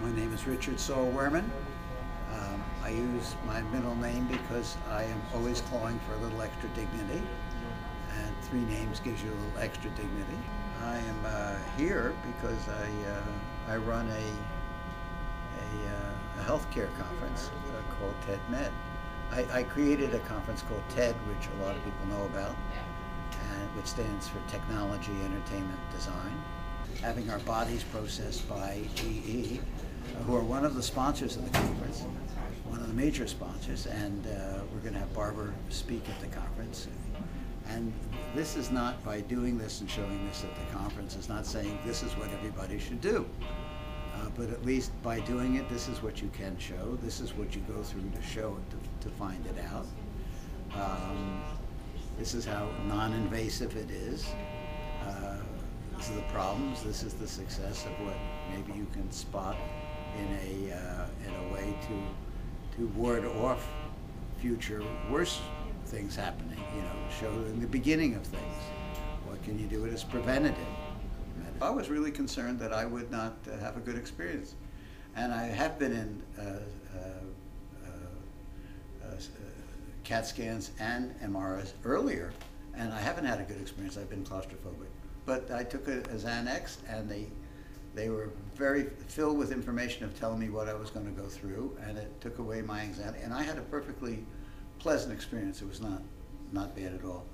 My name is Richard Saul Wurman. Um, I use my middle name because I am always clawing for a little extra dignity, and three names gives you a little extra dignity. I am uh, here because I, uh, I run a, a, uh, a healthcare conference uh, called TED Med. I, I created a conference called TED, which a lot of people know about, and which stands for Technology Entertainment Design. Having our bodies processed by GE, who are one of the sponsors of the conference, one of the major sponsors, and uh, we're going to have Barbara speak at the conference. And this is not by doing this and showing this at the conference, is not saying this is what everybody should do. Uh, but at least by doing it, this is what you can show. This is what you go through to show it, to, to find it out. Um, this is how non-invasive it is. Uh, these are the problems. This is the success of what maybe you can spot in a uh, in a way to to ward off future worse things happening. You know, show in the beginning of things. What can you do it as preventative? I was really concerned that I would not uh, have a good experience, and I have been in uh, uh, uh, uh, CAT scans and MRIs earlier, and I haven't had a good experience. I've been claustrophobic, but I took a, a Xanax, and they they were very filled with information of telling me what I was going to go through, and it took away my anxiety. And I had a perfectly pleasant experience. It was not not bad at all.